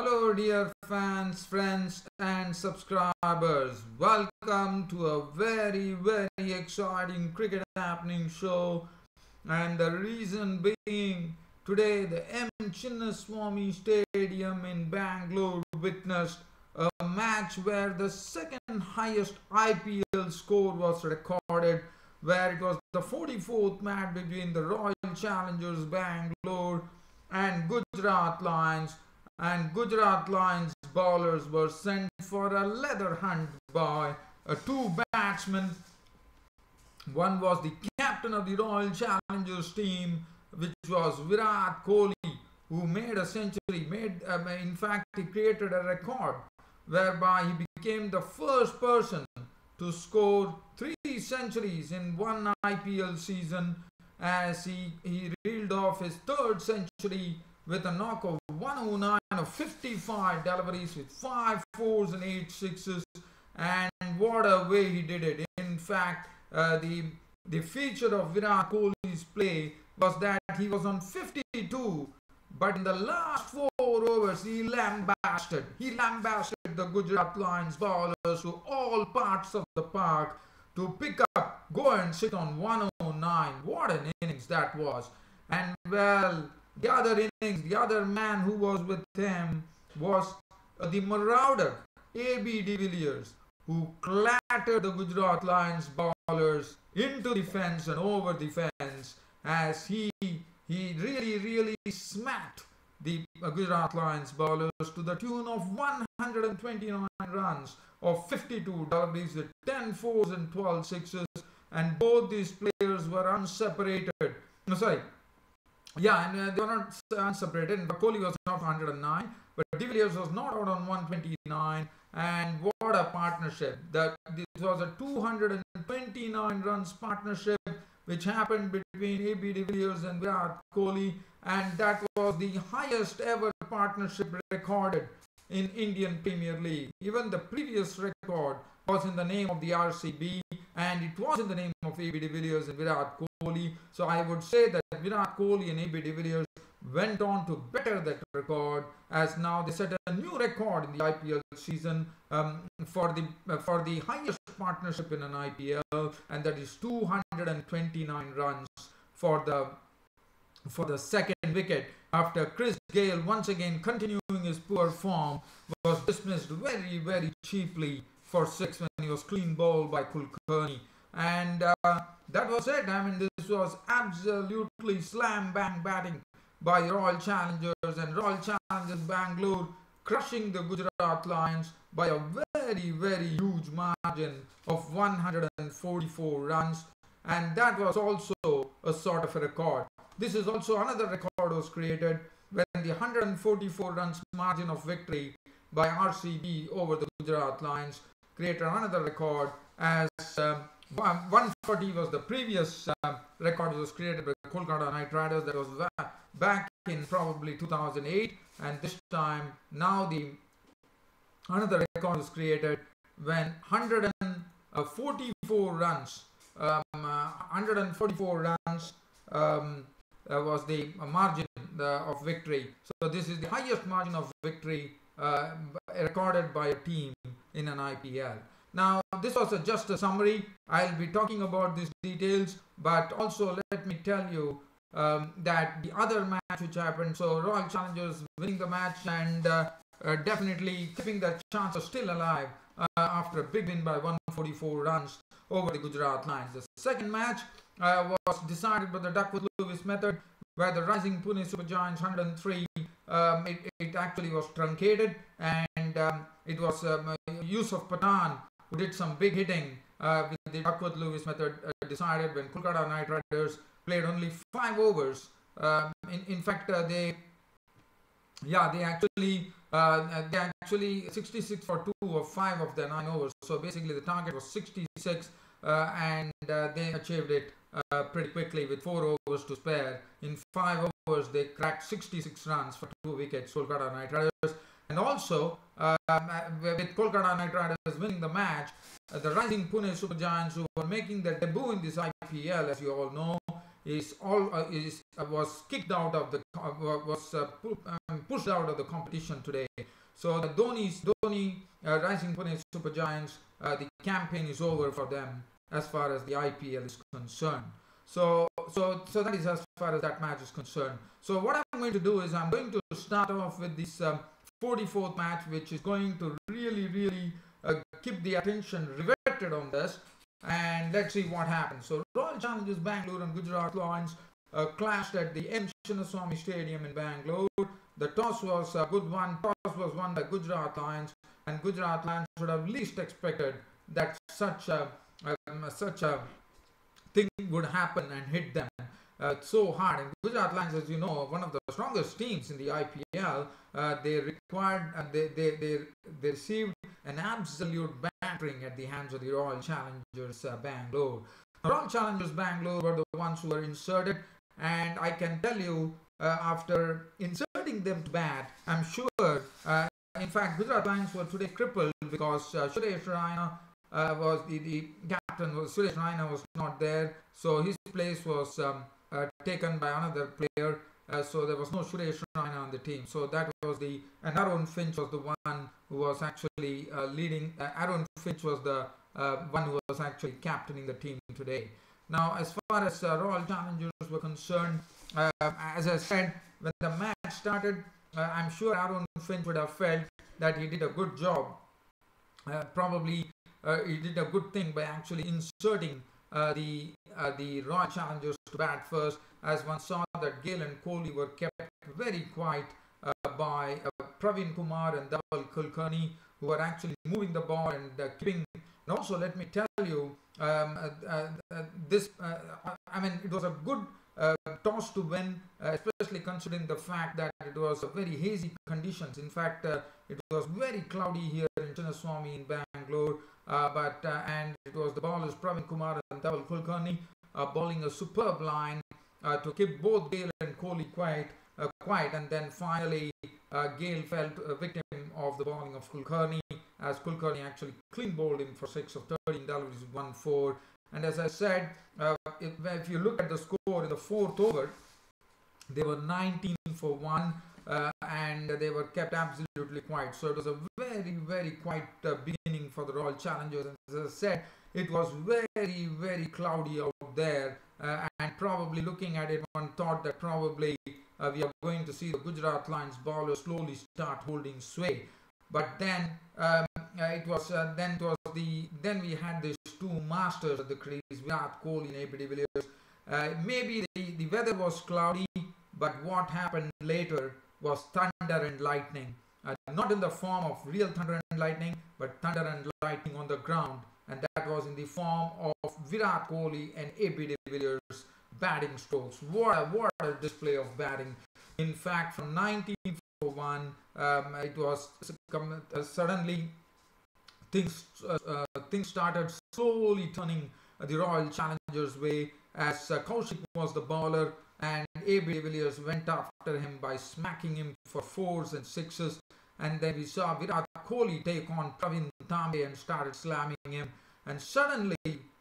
Hello, dear fans, friends, and subscribers. Welcome to a very, very exciting cricket happening show. And the reason being, today the M. Chinnaswamy Stadium in Bangalore witnessed a match where the second highest IPL score was recorded, where it was the 44th match between the Royal Challengers Bangalore and Gujarat Lions and Gujarat Lions bowlers were sent for a leather hunt by uh, two batsmen. One was the captain of the Royal Challengers team, which was Virat Kohli, who made a century. Made, um, in fact, he created a record whereby he became the first person to score three centuries in one IPL season as he, he reeled off his third century with a knock of 109 of 55 deliveries with 5 fours and 8 sixes and what a way he did it. In fact, uh, the, the feature of Virat Kohli's play was that he was on 52 but in the last four overs he lambasted. He lambasted the Gujarat Lions bowlers to all parts of the park to pick up, go and sit on 109. What an innings that was. And well, the other innings, the other man who was with him was the marauder, A.B. de Villiers, who clattered the Gujarat Lions bowlers into the fence and over the fence as he, he really, really smacked the Gujarat Lions bowlers to the tune of 129 runs of 52 deliveries with 10 fours and 12 sixes and both these players were unseparated. No, sorry, yeah, and uh, they were not unseparated. Kohli was not 109, but De Villiers was not out on 129. And what a partnership! That this was a 229 runs partnership which happened between AB de Villiers and Virat Kohli, and that was the highest ever partnership recorded in Indian Premier League. Even the previous record was in the name of the RCB and it was in the name of AB de Villiers and Virat Kohli. So I would say that Virat Kohli and AB de Villiers went on to better that record as now they set a new record in the IPL season um, for the uh, for the highest partnership in an IPL and that is 229 runs for the for the second wicket after Chris Gayle once again continuing his poor form was dismissed very very cheaply for six when he was clean bowled by Kulkarni and uh, that was it. I mean this was absolutely slam bang batting by Royal Challengers and Royal Challengers Bangalore crushing the Gujarat Lions by a very very huge margin of 144 runs. And that was also a sort of a record. This is also another record was created when the 144 runs margin of victory by RCB over the Gujarat Lions created another record as uh, 140 was the previous uh, record was created by Kolkata Knight Riders that was back in probably 2008 and this time now the another record was created when 144 runs um, uh, 144 runs um, uh, was the margin uh, of victory. So this is the highest margin of victory uh, recorded by a team in an IPL. Now this was a, just a summary. I'll be talking about these details, but also let me tell you um, that the other match which happened, so Royal Challengers winning the match and uh, uh, definitely keeping their chances still alive uh, after a big win by 144 runs over the Gujarat Lions. The second match uh, was decided by the Duckworth-Lewis method where the rising Pune Super Giants 103 um, it, it, actually was truncated and um, it was um, Yusuf Pathan who did some big hitting uh, with the Duckworth-Lewis method uh, decided when Kolkata Knight Riders played only five overs. Um, in, in fact, uh, they yeah they actually uh, they actually 66 for two or five of their nine overs. So basically the target was 66 uh, and uh, they achieved it pretty quickly with four overs to spare. In five overs, they cracked 66 runs for two wickets, Kolkata Knight Riders. And also, um, with Kolkata Knight Riders winning the match, uh, the rising Pune Super Giants, who were making their debut in this IPL, as you all know, is all uh, is uh, was kicked out of the uh, was pu um, pushed out of the competition today So the Dhoni's Dhoni uh, Rising Pune Super Giants, uh, the campaign is over for them as far as the IPL is concerned. So, so, so that is as far as that match is concerned. So what I'm going to do is I'm going to start off with this um, 44th match, which is going to really, really uh, keep the attention riveted on this. And let's see what happens. So Royal Challengers Bangalore and Gujarat Lions uh, clashed at the M. Chinnaswamy Stadium in Bangalore. The toss was a good one. Toss was won by Gujarat Lions, and Gujarat Lions would have least expected that such a um, such a thing would happen and hit them uh, so hard. And Gujarat Lions, as you know, one of the strongest teams in the IPL. Uh, they required, uh, they, they, they, they received an absolute battering at the hands of the Royal Challengers uh, Bangalore. Royal Challengers Bangalore were the ones who were inserted, and I can tell you, uh, after inserting them to bat, I'm sure. Uh, in fact, Gujarat Lions were today crippled because uh, Suresh Raina uh, was the, the captain was Suresh Raina was not there, so his place was um, taken by another player. Uh, so there was no Suresh Raina on the team. So that was the and Aaron Finch was the one who was actually uh, leading. Uh, Aaron Finch was the uh, one who was actually captaining the team today. Now, as far as Royal Challengers were concerned, as I said, when the match started, I'm sure Aaron Finch would have felt that he did a good job. probably uh, he did a good thing by actually inserting uh, the uh, the Royal Challengers to bat first, as one saw that Gayle and Kohli were kept very quiet uh, by uh, Praveen Kumar and Dhaval Kulkarni, who were actually moving the ball and uh, keeping. And also, let me tell you, um, this I mean, it was a good uh, toss to win, uh, especially considering the fact that it was a very hazy conditions. In fact, uh, it was very cloudy here in Chinnaswamy in Bangalore. Uh, but uh, and it was the ballers Praveen Kumar and Dhaval Kulkarni uh, bowling a superb line to keep both Gayle and Kohli quiet, quiet, and then finally Gayle fell a victim of the bowling of Kulkarni as Kulkarni actually clean bowled him for six of 13 deliveries, one four. And as I said, uh, if, if, you look at the score in the fourth over, they were 19 for 1 uh, and they were kept absolutely quiet. So it was a very, very quiet uh, beginning for the Royal Challengers. And as I said, it was very, very cloudy out there. Uh, and probably looking at it, one thought that probably uh, we are going to see the Gujarat Lions bowlers slowly start holding sway. But then um, uh, it was uh, then it was the then we had these two masters of the crease, Virat Kohli and AB de Villiers. maybe the, the weather was cloudy, but what happened later was thunder and lightning. Uh, not in the form of real thunder and lightning, but thunder and lightning on the ground. And that was in the form of Virat Kohli and AB de Villiers batting strokes. What a, what a display of batting. In fact, from 1941, um, it was uh, suddenly things uh, uh, things started slowly turning the Royal Challengers' way as uh, Kaushik was the bowler and AB de Villiers went after him by smacking him for fours and sixes and then we saw Virat Kohli take on Praveen Tambe and started slamming him and suddenly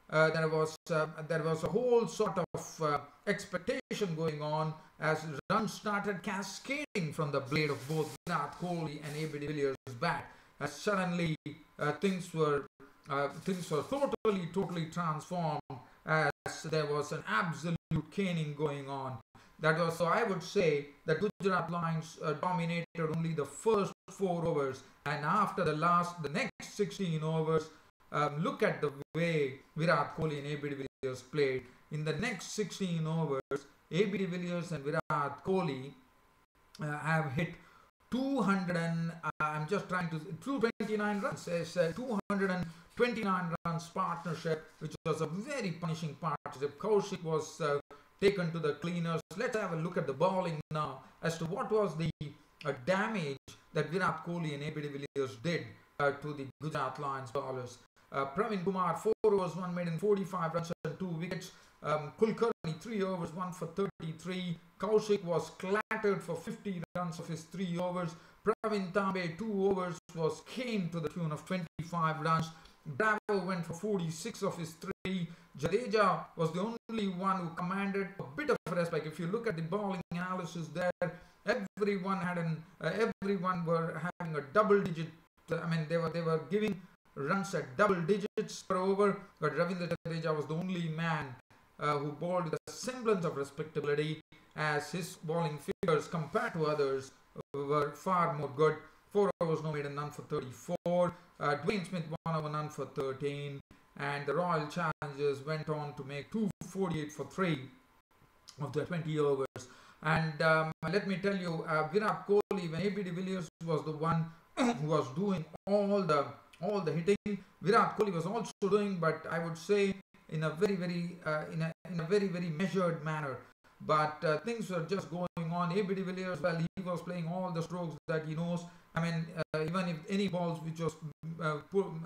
uh, there was uh, there was a whole sort of uh, expectation going on as runs started cascading from the blade of both Virat Kohli and AB de Villiers' bat as suddenly uh, things were uh, things were totally totally transformed as there was an absolute caning going on. That was so I would say that Gujarat Lions uh, dominated only the first four overs, and after the last, the next 16 overs, um, look at the way Virat Kohli and AB Villiers played. In the next 16 overs, AB Villiers and Virat Kohli uh, have hit 200 and uh, I'm just trying to 229 runs. It's uh, 229 runs partnership, which was a very punishing partnership. Kaushik was uh, taken to the cleaners. Let's have a look at the bowling now as to what was the uh, damage that Virat Kohli and AB de Villiers did uh, to the Gujarat Lions bowlers. Uh, Praveen Kumar, 4 overs, 1 made in 45 runs and 2 wickets. Um, Kulkarni, 3 overs, 1 for 33. Kaushik was clattered for 50 runs of his 3 overs. Praveen Tambe, 2 overs, was came to the tune of 25 runs. Bravo went for 46 of his 3. Jadeja was the only one who commanded a bit of respect. If you look at the bowling analysis there, everyone had an uh, everyone were having a double digit. I mean, they were they were giving runs at double digits per over, but Ravindra Jadeja was the only man uh, who bowled with a semblance of respectability as his bowling figures compared to others were far more good. Four overs no made and none for 34. Uh, Dwayne Smith one over none for 13. And the Royal Challengers went on to make 248 for 3 of the 20 overs. And um, let me tell you, uh, Virat Kohli, when de Villiers was the one who was doing all the all the hitting, Virat Kohli was also doing, but I would say in a very very uh, in a in a very very measured manner. But uh, things were just going on. AB de Villiers, well, he was playing all the strokes that he knows. I mean, uh, even if any balls which was, uh,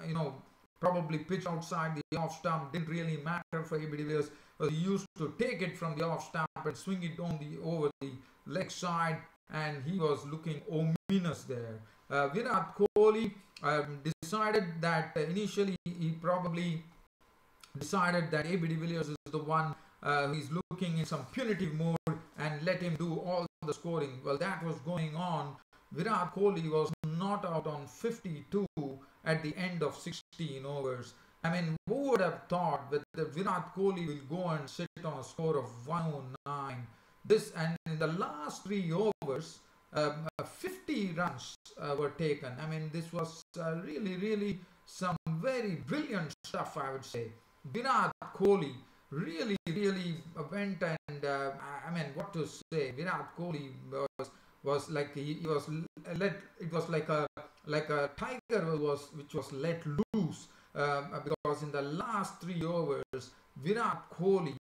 you know, probably pitch outside the off stump didn't really matter for AB de Villiers. He used to take it from the off stump and swing it on the over the leg side, and he was looking ominous there. Uh, Virat Kohli um, decided that uh, initially he probably decided that AB de Villiers is the one uh, he's looking in some punitive mode and let him do all the scoring. Well, that was going on. Virat Kohli was not out on 52 at the end of 16 overs. I mean, who would have thought that, that Virat Kohli will go and sit on a score of 109? This and in the last three overs, um, uh, 50 runs uh, were taken. I mean, this was uh, really, really some very brilliant stuff, I would say. Virat Kohli really, really went and uh, I mean, what to say? Virat Kohli was was like he, he, was let. It was like a like a tiger was which was let loose um, because in the last three overs, Virat Kohli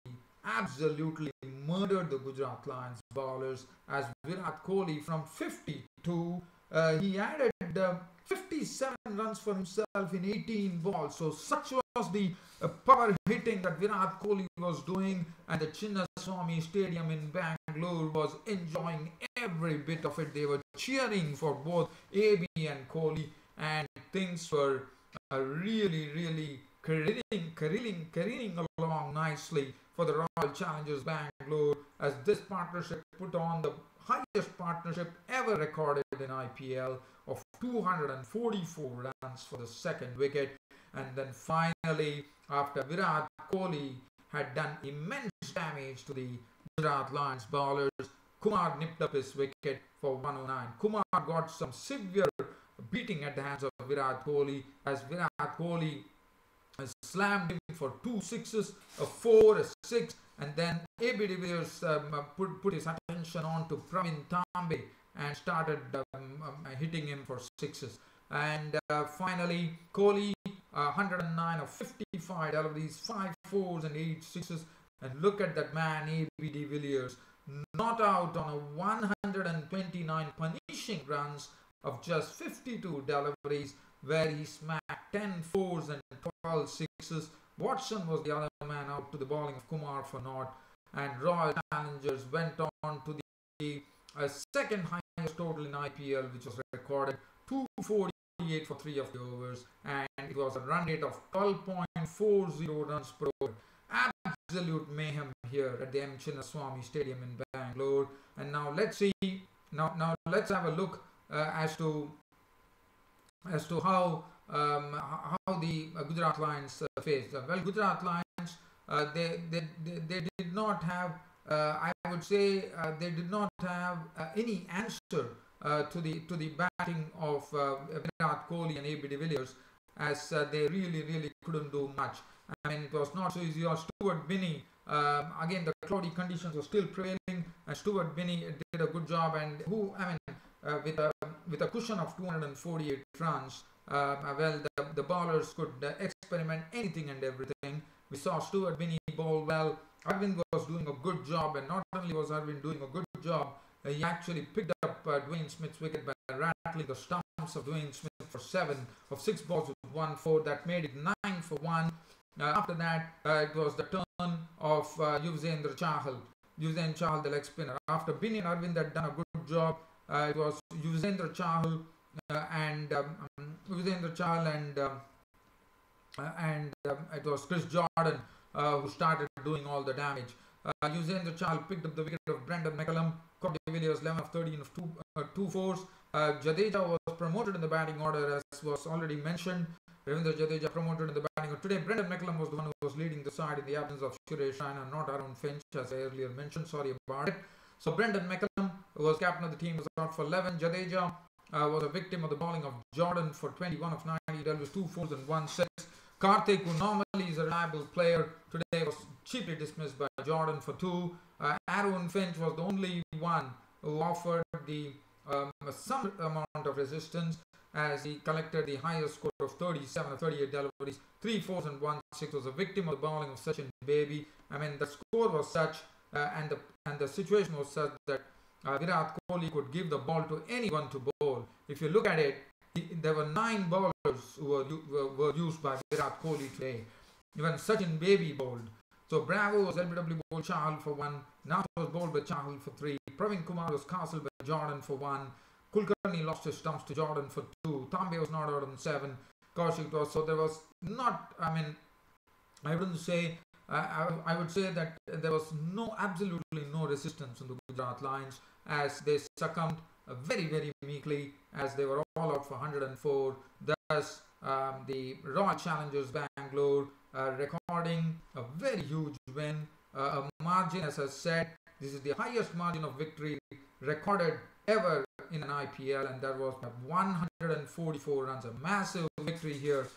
absolutely murdered the Gujarat Lions bowlers as Virat Kohli from 52 uh, he added uh, 57 runs for himself in 18 balls. So such was the uh, power hitting that Virat Kohli was doing and the Chinnaswamy Stadium in Bangalore was enjoying every bit of it. They were cheering for both AB and Kohli and things were uh, really, really careening, careening, careening along nicely for the Royal Challengers Bangalore as this partnership put on the highest partnership ever recorded in IPL of 244 runs for the second wicket. And then finally, after Virat Kohli had done immense damage to the Gujarat Lions bowlers, Kumar nipped up his wicket for 109. Kumar got some severe beating at the hands of Virat Kohli as Virat Kohli slammed him for two sixes, a four, a six, and then AB de Villiers um, put, put his attention on to Praveen Tambe and started um, um, hitting him for sixes. And uh, finally, Kohli, uh, 109 of 55 deliveries, 5 fours and eight sixes. And look at that man, AB de Villiers, not out on a 129 punishing runs of just 52 deliveries, where he smacked 10 fours and 12 sixes. Watson was the other man out to the bowling of Kumar for naught. And Royal Challengers went on to the uh, second highest total in IPL, which was recorded 248 for three of the overs, and it was a run rate of 12.40 runs per over. Absolute mayhem here at the M. Chinnaswamy Stadium in Bangalore. And now let's see. Now, now let's have a look uh, as to as to how um, how the uh, Gujarat Lions uh, faced. Uh, well, Gujarat Lions uh, they, they, they they did not have. Uh, I would say they did not have any answer to the to the batting of Virat Kohli and AB de Villiers, as they really really couldn't do much. I mean, it was not so easy. Or Stuart Binny, um, again, the cloudy conditions were still prevailing, and Stuart Binny did a good job. And who, I mean, uh, with a with a cushion of 248 runs, uh, well, the, the bowlers could uh, experiment anything and everything. We saw Stuart Binny bowl well. Arvind was doing a good job, and not only was Arvind doing a good job, uh, he actually picked up uh, Dwayne Smith's wicket by rattling the stumps of Dwayne Smith for seven of six balls with one four. That made it nine for one. After that, uh, it was the turn of uh, Yuzvendra Chahal. Yuzvendra Chahal, the leg spinner. After Binny and Arvind had done a good job, uh, it was Yuzvendra Chahal uh, and um, Yuzvendra Chahal and um, and um, it was Chris Jordan who started doing all the damage. Uh, Yuzvendra Chahal picked up the wicket of Brendon McCullum, caught de Villiers 11 of 13 of 2, uh, two fours, Uh, Jadeja was promoted in the batting order as was already mentioned. Ravindra Jadeja promoted in the batting order. Today, Brendon McCullum was the one who was leading the side in the absence of Suresh Raina, not Aaron Finch, as I earlier mentioned. Sorry about it. So Brendon McCullum was captain of the team, was out for 11. Jadeja uh, was a victim of the bowling of Jordan for 21 of 90. He dealt with two fours and one six. Karthik, who normally is a reliable player, today was cheaply dismissed by Jordan for two. Uh, Aaron Finch was the only one who offered the um, some amount of resistance as he collected the highest score of 37 or 38 deliveries. Three fours and one six was a victim of the bowling of Sachin Baby. I mean, the score was such uh, and the and the situation was such that uh, Virat Kohli could give the ball to anyone to bowl. If you look at it, there were nine bowlers who were, were, were used by Virat Kohli today. Even Sachin Baby bowled. So Bravo was LBW bowled Chahal for one. Nath was bowled by Chahal for three. Praveen Kumar was castled by Jordan for one. Kulkarni lost his stumps to Jordan for two. Tambe was not out on seven. Kaushik was so there was not. I mean, I wouldn't say. Uh, I, I would say that there was no absolutely no resistance on the Gujarat Lions as they succumbed very, very meekly as they were all out for 104. Thus, um, the Royal Challengers Bangalore uh, recording a very huge win. Uh, a margin, as I said, this is the highest margin of victory recorded ever in an IPL, and that was 144 runs. A massive victory here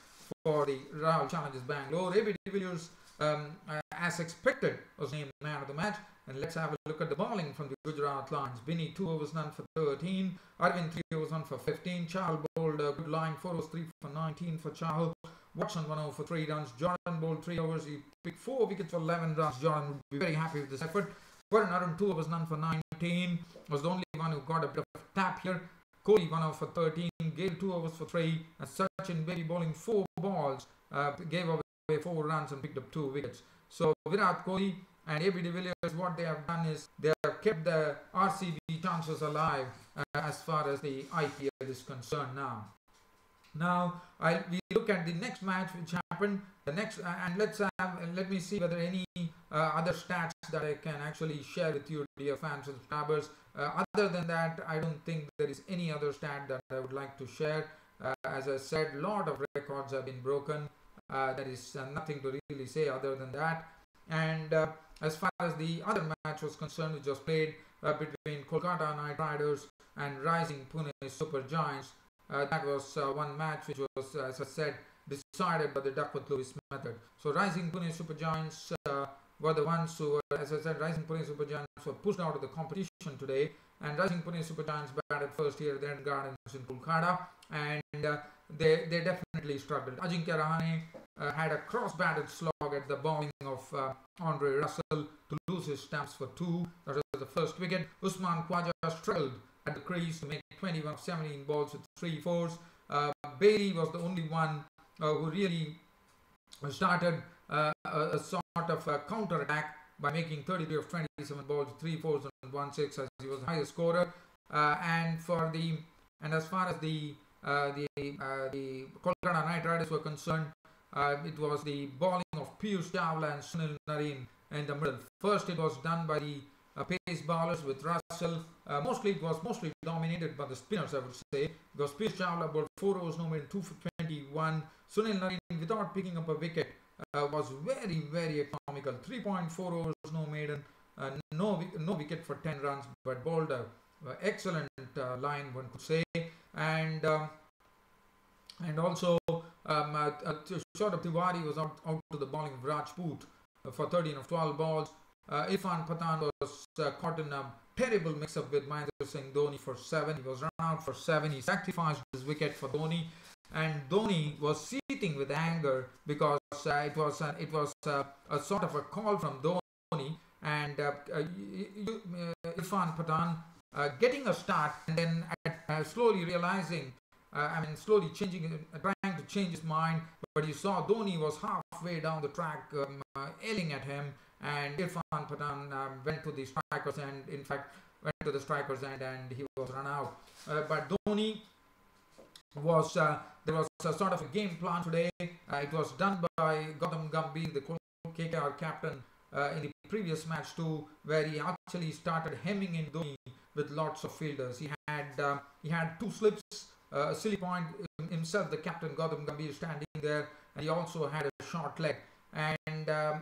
for the Royal Challengers Bangalore. AB de Villiers, um, uh, as expected, was named man of the match. And let's have a look at the bowling from the Gujarat Lions. Binny 2 overs none for 13. Arvind 3 overs 1 for 15. Chahal bowled a good line 4 overs 3 for 19 for Chahal. Watson 1 over for 3 runs. Jordan bowled 3 overs. He picked 4 wickets for 11 runs. Jordan would be very happy with this effort. Varun Aaron 2 overs none for 19. Was the only one who got a bit of tap here. Kohli 1 over for 13. Gayle 2 overs for 3. And Sachin Baby bowling 4 balls. Uh, gave away 4 runs and picked up 2 wickets. So Virat Kohli and AB de Villiers, what they have done is they have kept the RCB chances alive uh, as far as the IPL is concerned now. Now, I we look at the next match which happened. The next, uh, and let's have, let me see whether any other stats that I can actually share with you, dear fans and subscribers. Uh, other than that, I don't think there is any other stat that I would like to share. Uh, as I said, lot of records have been broken. Uh, there is uh, nothing to really say other than that. And as far as the other match was concerned, which was played uh, between Kolkata Knight Riders and Rising Pune Super Giants, uh, that was uh, one match which was, as I said, decided by the Duckworth Lewis method. So Rising Pune Super Giants uh, were the ones who, were, as I said, Rising Pune Super Giants were pushed out of the competition today. And Rising Pune Super Giants batted first here at the Eden Gardens in Kolkata, and uh, they they definitely struggled. Ajinkya Rahane uh, had a cross-batted slog at the bowling of uh, Andre Russell to lose his stamps for two. That was the first wicket. Usman Khawaja struggled at the crease to make 21 of 17 balls with three fours. Uh, Bailey was the only one uh, who really started uh, a, a, sort of a counter attack by making 33 of 27 balls, three fours and one six as he was the highest scorer. Uh, and for the and as far as the uh, the uh, the Kolkata Knight Riders were concerned, uh, it was the bowling of Piyush Chawla and Sunil Narine in the middle. First, it was done by the uh, pace bowlers with Russell. Uh, mostly, it was mostly dominated by the spinners, I would say, because Piyush Chawla bowled 4 overs, no than 2 for 21. Sunil Narine, without picking up a wicket, uh, was very, very economical. 3.4 overs, no maiden, uh, no, no wicket for 10 runs, but bowled a excellent uh, line, one could say. And um, and also um, uh, Saurav Tiwari was out, out to the bowling of Rajput uh, for 13 of 12 balls. Uh, Irfan Pathan was uh, caught in a terrible mix-up with Mahendra Singh Dhoni for 7. He was run out for 7. He sacrificed his wicket for Dhoni. And Dhoni was with anger because uh, it was uh, it was uh, a sort of a call from Dhoni and uh, Irfan Pathan getting a start and then slowly realizing I mean, slowly changing, trying to change his mind. But you saw Dhoni was halfway down the track, um, yelling at him, and Irfan Pathan um, went to the strikers and, in fact, went to the strikers end, and he was run out. Uh, but Dhoni was uh, there was a sort of a game plan today. Uh, it was done by Gautam Gambhir, the KKR captain, in the previous match too, where he actually started hemming in Dhoni with lots of fielders. He had uh, he had two slips, uh, a silly point himself. The captain Gautam Gambhir standing there, and he also had a short leg. And um,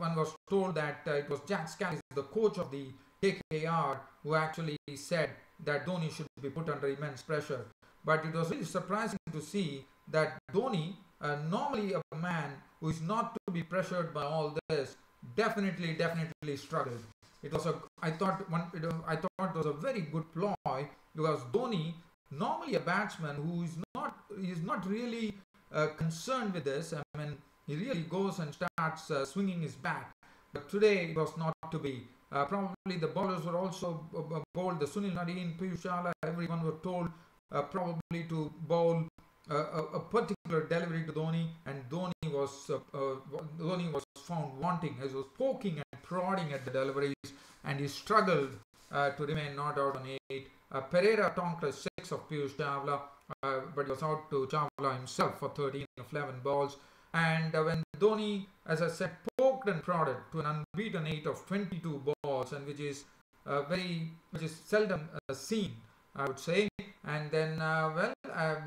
one was told that uh, it was Jacques Kallis, the coach of the KKR, who actually said that Dhoni should be put under immense pressure. But it was really surprising to see that Dhoni, uh, normally a man who is not to be pressured by all this, definitely, definitely struggled. It was a, I thought, one, it, I thought it was a very good ploy because Dhoni, normally a batsman who is not, is not really uh, concerned with this. I mean, he really goes and starts uh, swinging his bat. But today it was not to be. Uh, probably the bowlers were also uh, bowled. The Sunil Narine, Piyush Chawla, everyone were told uh, probably to bowl a, a, particular delivery to Dhoni, and Dhoni was uh, uh, Dhoni was found wanting. As was poking and prodding at the deliveries, and he struggled uh, to remain not out on eight. Uh, Perera tonked six of Piyush Chawla, uh, but he was out to Chawla himself for 13 of 11 balls. And uh, when Dhoni, as I said, poked and prodded to an unbeaten eight of 22 balls, and which is very, which is seldom seen, I would say. And then, well,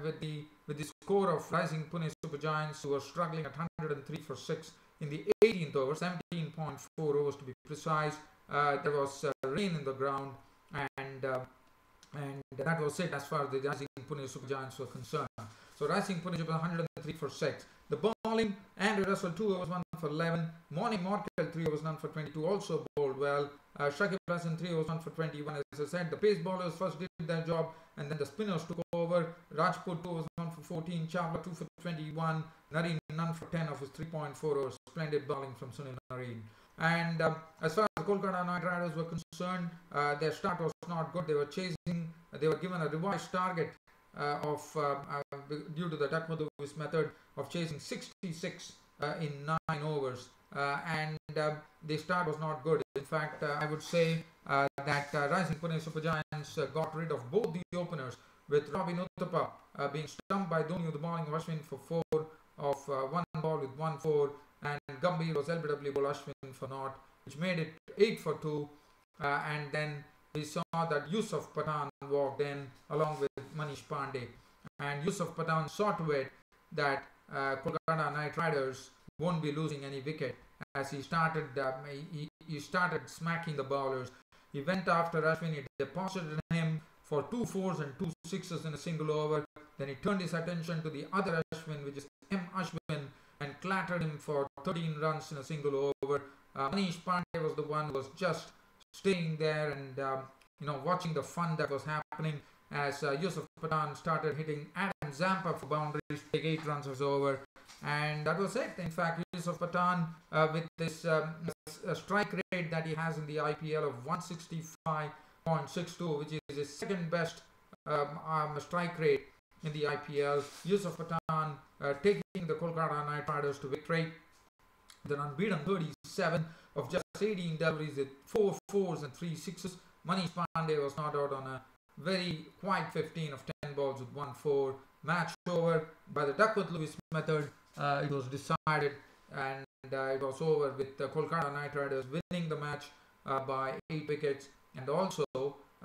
with the with the score of rising Pune Super Giants who were struggling at 103 for 6 in the 18th over, 17.4 overs to be precise. Uh, there was uh, rain in the ground and uh, and that was it as far as the Rising Pune Super Giants were concerned. So Pune Super 103 for 6. The bowling, Andrew Russell 2 overs 1 for 11. Morne Morkel 3 overs none for 22 also bowled well. Uh, Shakib Hasan 3 overs 1 for 21 as I said. The pace bowlers first did their job and then the spinners took over. Rajput 2 overs 1 for 14. Chawla 2 for 21. Narine none for 10 of his 3.4 overs. Splendid bowling from Sunil Narine. And um, as far as the Kolkata Knight Riders were concerned, uh, their start was not good. They were chasing, they were given a revised target Uh, of uh, uh, due to the Duckworth method of chasing 66 uh, in nine overs. Uh, and um, the start was not good. In fact, uh, I would say that Rising Pune Super Giants got rid of both the openers with Robin Uthappa being stumped by Dhoni with the bowling of Ashwin for four of one ball with one four and Gambhir was LBW ball Ashwin for naught, which made it 8 for 2. Uh, and then we saw that Yusuf Pathan walked in along with Manish Pandey. And Yusuf Pathan saw to it that uh, Kolkata Knight Riders won't be losing any wicket as he started uh, he, he started smacking the bowlers. He went after Ashwin, he deposited him for two fours and two sixes in a single over. Then he turned his attention to the other Ashwin, which is M. Ashwin, and clattered him for 13 runs in a single over. Uh, Manish Pandey was the one who was just staying there and um, you know watching the fun that was happening as uh, Yusuf Pathan started hitting Adam Zampa for boundaries, take eight runs was over, and that was it. In fact, Yusuf Pathan uh, with this um, strike rate that he has in the IPL of 165.62, which is his second best um, um, strike rate in the IPL. Yusuf Pathan uh, taking the Kolkata Knight Riders to victory. Then unbeaten 37 of just 18 deliveries with 4 fours and 3 sixes. Manish Pandey was not out on a very quiet 15 of 10 balls with 1 4. Match over by the Duckworth Lewis method. Uh, it was decided and uh, it was over with the Kolkata Knight Riders winning the match uh, by 8 wickets and also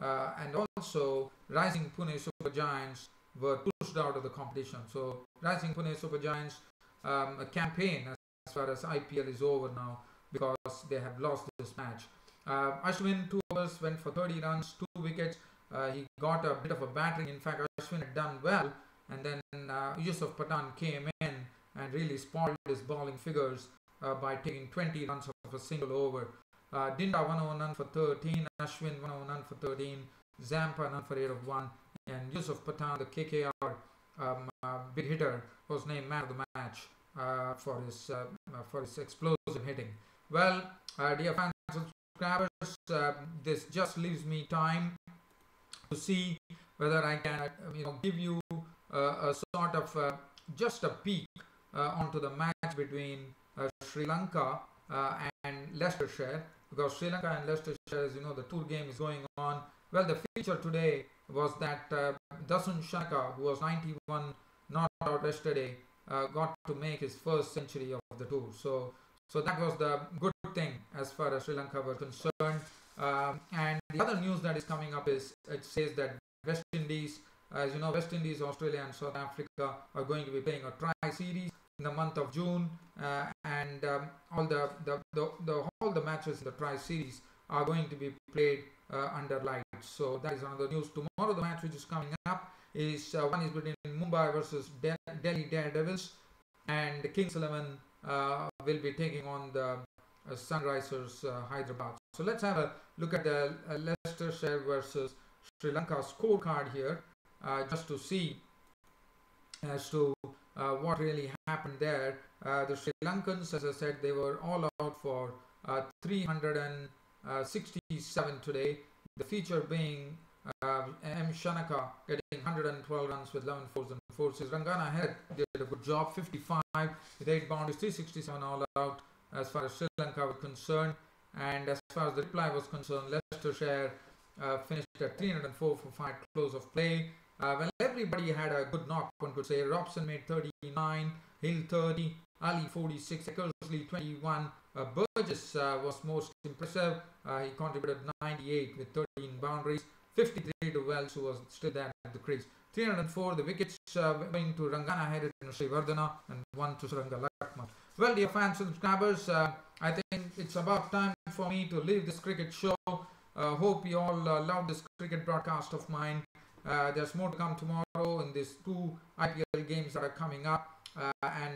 uh, and also Rising Pune Super Giants were pushed out of the competition. So Rising Pune Super Giants um, campaign as far as IPL is over now because they have lost this match. Uh, Ashwin, two overs, went for 30 runs, two wickets. Uh, he got a bit of a battering. In fact, Ashwin had done well. And then uh, Yusuf Pathan came in and really spoiled his bowling figures uh, by taking 20 runs of a single over. Uh, Dinda 1 over none for 13, Ashwin 1 over none for 13, Zampa none for 8 of 1, and Yusuf Pathan, the KKR um, uh, big hitter, was named man of the match uh, for his uh, for his explosive hitting. Well, uh, dear fans and subscribers, uh, this just leaves me time to see whether I can uh, you know give you a sort of just a peek onto the match between Sri Lanka and Leicestershire because Sri Lanka and Leicestershire, as you know, the tour game is going on. Well, the feature today was that uh, Dasun Shanaka, who was 91 not out yesterday, uh, got to make his first century of the tour. So, so that was the good thing as far as Sri Lanka was concerned. Um, and the other news that is coming up is it says that West Indies. As you know, West Indies, Australia, and South Africa are going to be playing a tri series in the month of June, uh, and um, all the, the, the, the, all the matches in the tri series are going to be played uh, under lights. So that is another news. Tomorrow, the match which is coming up is uh, one is between Mumbai versus De Delhi Daredevils, and Kings 11 uh, will be taking on the Sunrisers uh, Hyderabad. So let's have a look at the Leicestershire versus Sri Lanka scorecard here, just to see as to uh, what really happened there. Uh, the Sri Lankans, as I said, they were all out for uh, 367 today. The feature being M. Shanaka getting 112 runs with 11 fours and forces. Rangana Herath did a good job, 55 with 8 boundaries, 367 all out as far as Sri Lanka was concerned. And as far as the reply was concerned, Leicestershire uh, finished at 304 for 5 close of play. Uh, well, everybody had a good knock, one could say. Robson made 39, Hill 30, Ali 46, Eckersley 21. Uh, Burgess uh, was most impressive. Uh, he contributed 98 with 13 boundaries. 53 to Wells, who was still there at the crease. 304, the wickets uh, to Rangana Herath and Siriwardana, and one to Suranga Lakmal. Well, dear fans and subscribers, uh, I think it's about time for me to leave this cricket show. Uh, hope you all uh, love this cricket broadcast of mine. Uh, there's more to come tomorrow in these two IPL games that are coming up. Uh, and